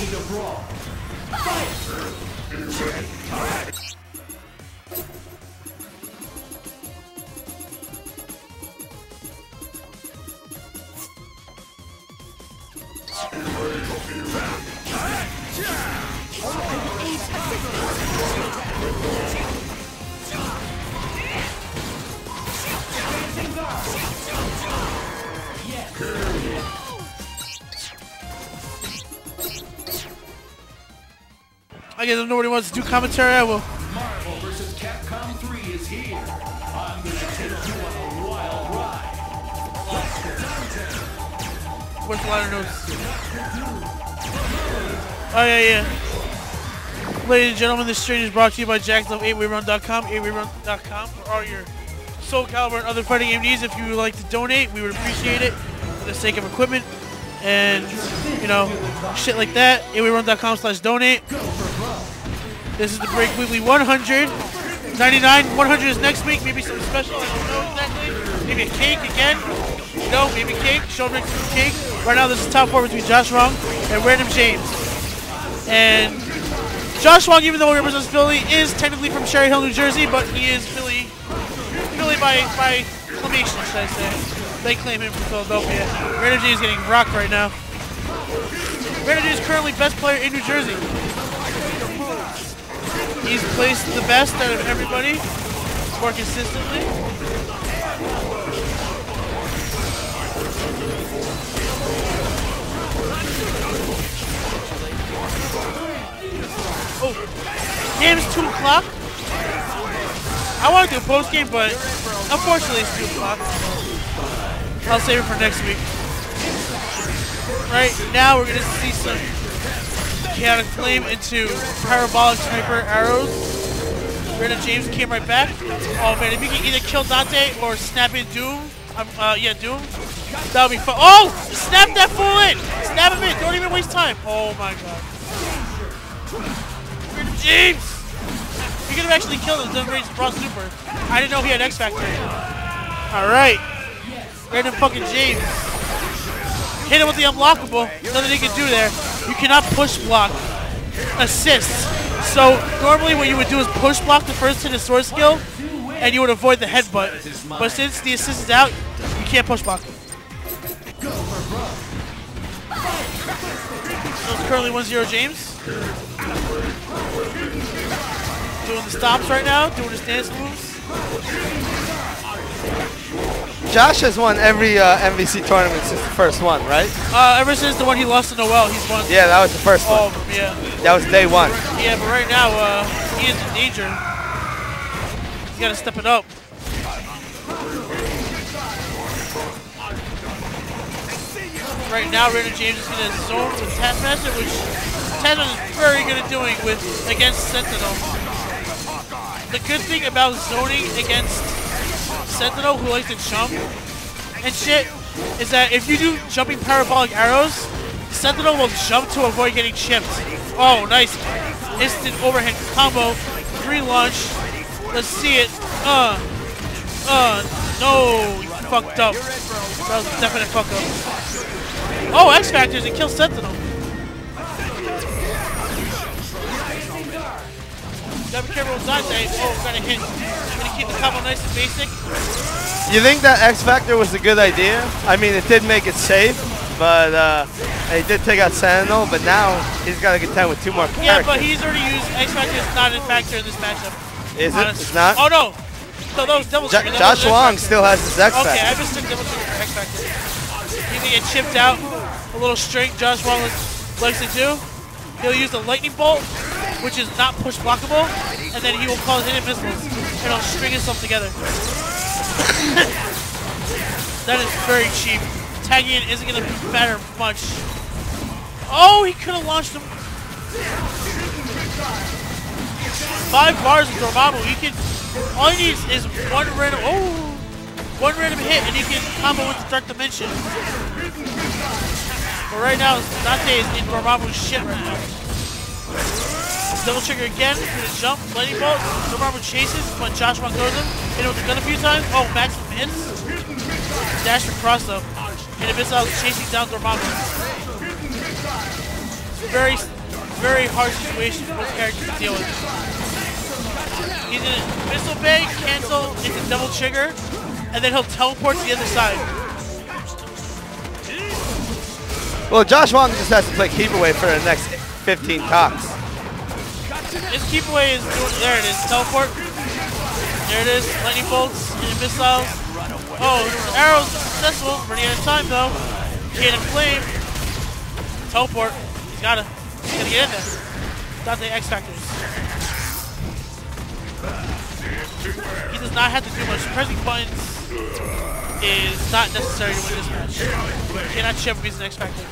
ready to brawl. Fight! I guess if nobody wants to do commentary, I will. Marvel vs. Capcom 3 is here. I'm gonna take you on a wild ride. Where's the liner notes? Oh, yeah, yeah. Ladies and gentlemen, this stream is brought to you by JacksLove8wayrun.com, 8wayrun.com for all your Soul Calibur and other fighting game needs. If you would like to donate, we would appreciate it for the sake of equipment and, you know, shit like that. 8wayrun.com slash donate. This is the Break Weekly 100. 99, 100 is next week. Maybe something special. I don't know exactly. Maybe a cake again. No, maybe cake. Show week cake. Right now, this is top four between Josh Wong and Random James. And Josh Wong, even though he represents Philly, is technically from Cherry Hill, New Jersey, but he is Philly, Philly by by clamation, should I say? They claim him from Philadelphia. Random James is getting rocked right now. Random James is currently best player in New Jersey. He's placed the best out of everybody, more consistently. Oh, game's 2 o'clock. I want to do a post game, but unfortunately it's 2 o'clock. I'll save it for next week. Right now we're going to see some chaotic flame into parabolic sniper arrows. Random James came right back. Oh man, if you can either kill Dante or snap in Doom, um, uh, yeah, Doom, that would be fun. Oh! Snap that fool in! Snap him in! Don't even waste time! Oh my god. Random James! He could have actually killed him, done raise Raw Super. I didn't know he had X Factor. Alright. Random fucking James. Hit him with the unblockable. Nothing he can do there. You cannot push block assist. So normally what you would do is push block the first hit of sword skill and you would avoid the headbutt. But since the assist is out, you can't push block. So it's currently 1-0 James. Doing the stops right now, doing his dance moves. Josh has won every uh, MVC tournament since the first one, right? Uh, ever since the one he lost to Noel, he's won Yeah, that was the first one. them, yeah. That was day one. Yeah, but right now, uh, he is in danger. He's gotta step it up. Right now, Rainer James is gonna zone with Taskmaster, which Taskmaster is very good at doing with against Sentinel. The good thing about zoning against Sentinel, who likes to jump and shit, is that if you do jumping parabolic arrows, Sentinel will jump to avoid getting chipped. Oh, nice. Instant overhead combo. Relaunch. Let's see it. Uh. Uh. No. Fucked up. That was definite fuck up. Oh, X Factors and kill Sentinel. Gotta be careful with Dante. Oh, got a hit. Gonna keep the combo nice and basic. You think that X Factor was a good idea? I mean, it did make it safe, but uh, he did take out Sentinel, but now he's got to contend with two more characters. Yeah, but he's already used X Factor is not a factor in this matchup. Is it? Honest- It's not? Oh no! No, that was double Jo- trigger. that Josh Wong still has his X Factor. Okay, I just took double trigger for X Factor. He's gonna get chipped out. A little string Josh Wong likes to do. He'll use the lightning bolt, which is not push blockable, and then he will cause hidden missiles, and he'll string himself together. that is very cheap. Tagging isn't gonna matter much. Oh, he could have launched him. Five bars of Dormammu. He can. All he needs is one random. Oh, one random hit, and he can combo with the Dark Dimension. But right now, Dante is in Dormammu's shit right now. Double trigger again for the jump, lightning bolt. Dormammu chases, but Josh Wong throws him. Hit him with the gun a few times. Oh, maximum hits. Dash across though. And Abyssal chasing down Dormammu. very, very hard situation for most characters to deal with. He's in a missile bay, cancel into double trigger, and then he'll teleport to the other side. Well, Josh Wong just has to play keep away for the next 15 talks. His keep away is doing, there it is, teleport. There it is, lightning bolts and missiles. Oh, the arrows successful, running out of time though. Cannon flame. Teleport. He's gotta, he's gotta get in there. Dante X Factors. He does not have to do much. Pressing buttons is not necessary to win this match. He cannot chip if he's an X Factor.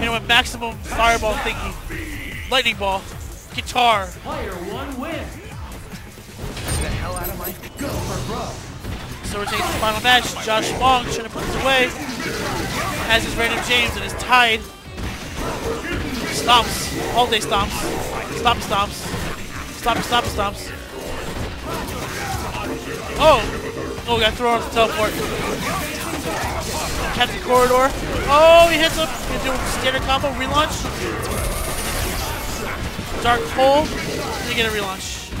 Him with maximum fireball thingy. Lightning ball. Guitar. Player one win. the hell out of my go for bro. So we're taking the final match. Josh Wong trying to put this away. Has his random James and is tied. Stomps. All day stomps. Stop stomps. Stop stop stomps. Oh! Oh, we got thrown off the teleport. Captain Corridor. Oh, he hits him. He's doing standard combo, relaunch. Dark Pole. Gonna get a relaunch.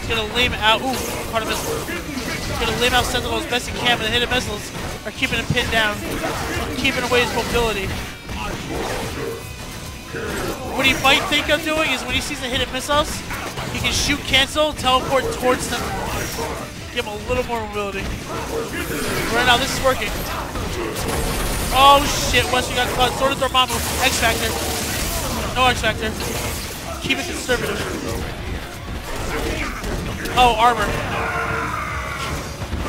He's gonna lame out. Ooh, part of missile. He's gonna lame out Sentinel as best he can, but the hidden missiles are keeping him pinned down, keeping away his mobility. What he might think of doing is when he sees the hidden missiles, he can shoot cancel, teleport towards them, give him a little more mobility. Right now, this is working. Oh shit, Western got caught. Sword of Dormammu, X Factor. No X Factor. Keep it conservative. Oh, armor.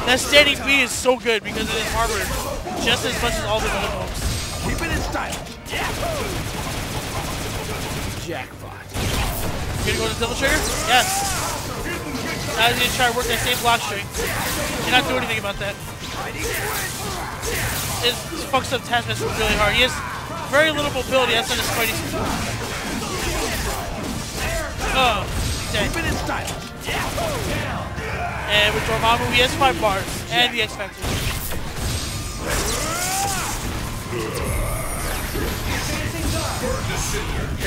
That standing B is so good because it is armored just as much as all the other moves. Keep it in style. Jackpot. You gonna go to double trigger? Yes. Now he's gonna try to work that same block string. Cannot do anything about that. His fucks up Taskmaster really hard. He has very little mobility outside his fighting. Oh, dead. It in style. And with Dormammu, he has five bars and the X Factor.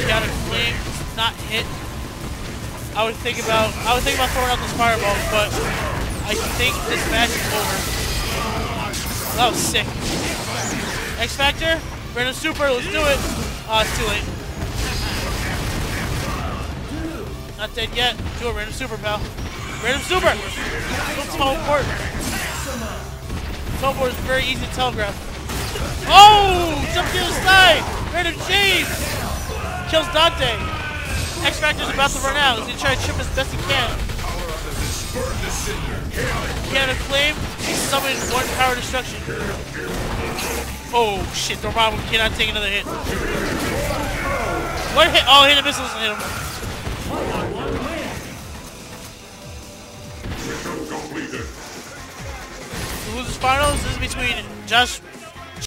Got a flame, not hit. I would think about I would think about throwing out those fireballs, but I think this match is over. That was sick. X Factor, Random Super, let's do it. Ah, it's too late. Not dead yet. Do it, Random Super, pal. Random Super! Don't teleport. Teleport is very easy to telegraph. Oh! Jump to the side! Random James! Kills Dante. X Factor's about to run out. He's gonna try to chip as best he can. Cannon Flame, he summoned one power destruction. Oh shit, Dormammu cannot take another hit. What hit? Oh, hit the missiles and hit him. The finals? This is between Josh